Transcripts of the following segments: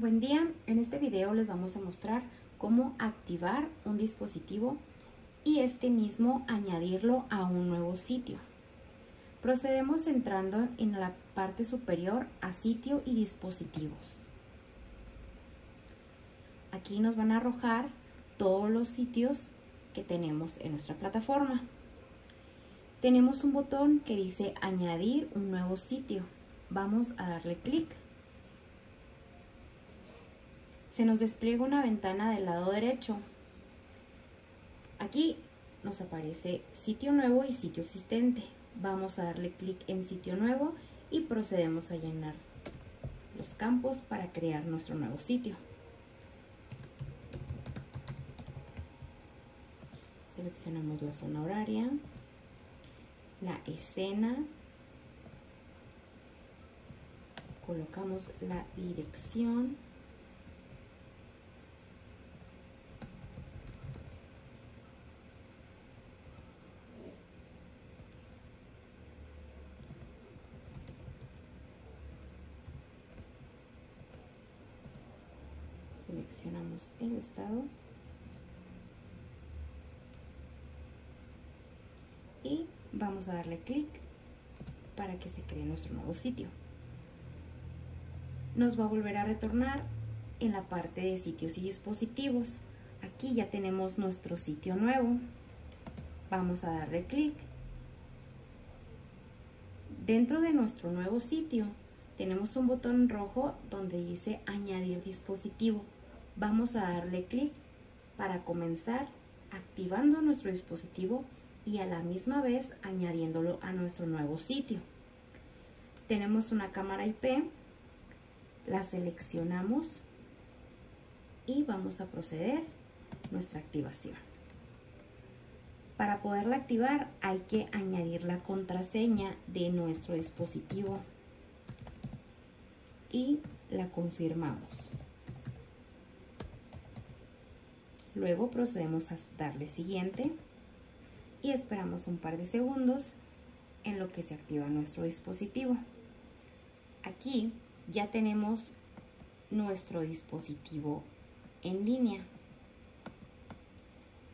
Buen día, en este video les vamos a mostrar cómo activar un dispositivo y este mismo añadirlo a un nuevo sitio. Procedemos entrando en la parte superior a sitio y dispositivos. Aquí nos van a arrojar todos los sitios que tenemos en nuestra plataforma. Tenemos un botón que dice añadir un nuevo sitio. Vamos a darle clic se nos despliega una ventana del lado derecho. Aquí nos aparece sitio nuevo y sitio existente. Vamos a darle clic en sitio nuevo y procedemos a llenar los campos para crear nuestro nuevo sitio. Seleccionamos la zona horaria, la escena, colocamos la dirección seleccionamos el estado y vamos a darle clic para que se cree nuestro nuevo sitio. Nos va a volver a retornar en la parte de sitios y dispositivos. Aquí ya tenemos nuestro sitio nuevo. Vamos a darle clic. Dentro de nuestro nuevo sitio tenemos un botón rojo donde dice añadir dispositivo vamos a darle clic para comenzar activando nuestro dispositivo y a la misma vez añadiéndolo a nuestro nuevo sitio. Tenemos una cámara IP, la seleccionamos y vamos a proceder nuestra activación. Para poderla activar hay que añadir la contraseña de nuestro dispositivo y la confirmamos. Luego procedemos a darle siguiente y esperamos un par de segundos en lo que se activa nuestro dispositivo. Aquí ya tenemos nuestro dispositivo en línea.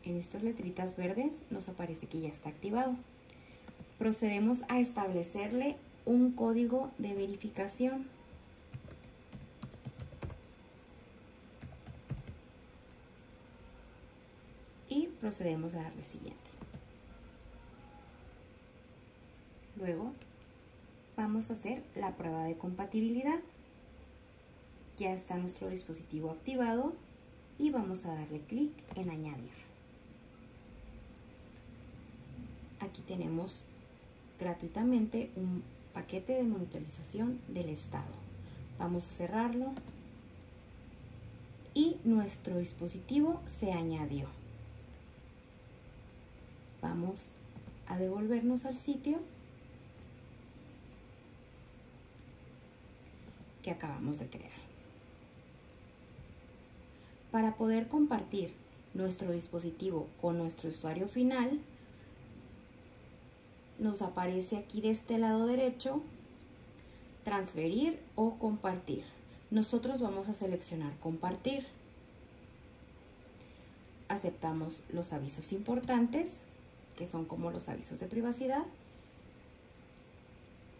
En estas letritas verdes nos aparece que ya está activado. Procedemos a establecerle un código de verificación. y procedemos a darle siguiente. Luego vamos a hacer la prueba de compatibilidad. Ya está nuestro dispositivo activado y vamos a darle clic en añadir. Aquí tenemos gratuitamente un paquete de monitorización del estado. Vamos a cerrarlo y nuestro dispositivo se añadió vamos a devolvernos al sitio que acabamos de crear. Para poder compartir nuestro dispositivo con nuestro usuario final, nos aparece aquí de este lado derecho transferir o compartir. Nosotros vamos a seleccionar compartir. Aceptamos los avisos importantes que son como los avisos de privacidad.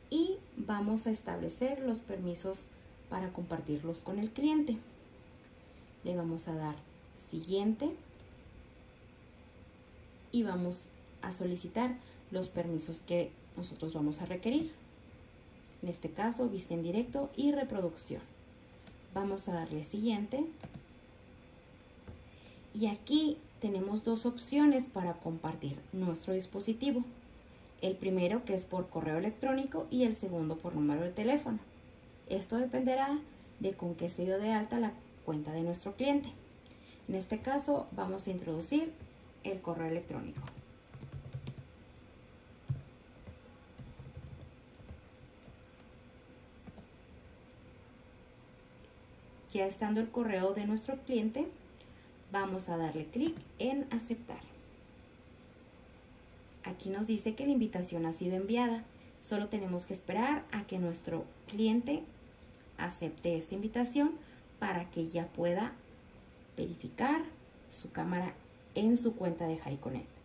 Y vamos a establecer los permisos para compartirlos con el cliente. Le vamos a dar siguiente y vamos a solicitar los permisos que nosotros vamos a requerir. En este caso, vista en directo y reproducción. Vamos a darle siguiente. Y aquí tenemos dos opciones para compartir nuestro dispositivo. El primero que es por correo electrónico y el segundo por número de teléfono. Esto dependerá de con qué se dio de alta la cuenta de nuestro cliente. En este caso vamos a introducir el correo electrónico. Ya estando el correo de nuestro cliente, Vamos a darle clic en aceptar. Aquí nos dice que la invitación ha sido enviada. Solo tenemos que esperar a que nuestro cliente acepte esta invitación para que ya pueda verificar su cámara en su cuenta de HiConnect.